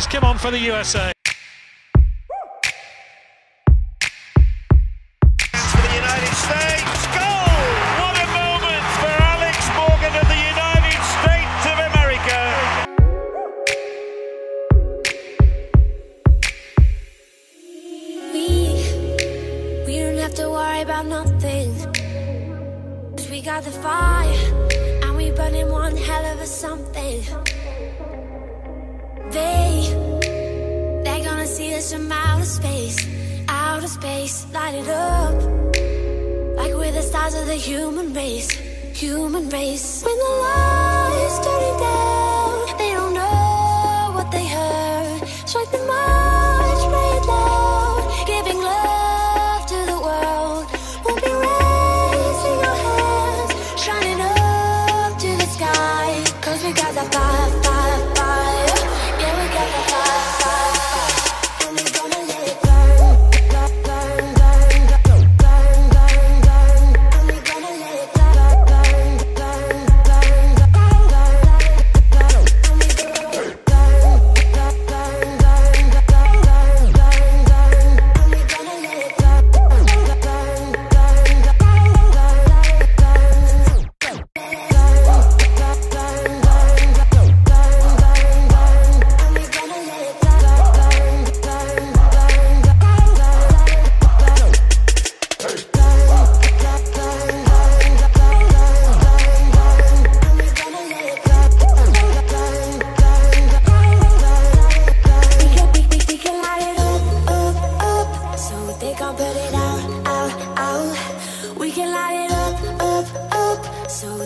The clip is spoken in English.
come on for the USA. for the United States. Goal! What a moment for Alex Morgan of the United States of America. We, we don't have to worry about nothing. Cause we got the fire, and we burning one hell of a something. They, they're us from outer space, outer space, light it up. Like we're the stars of the human race, human race. When the lights turning down,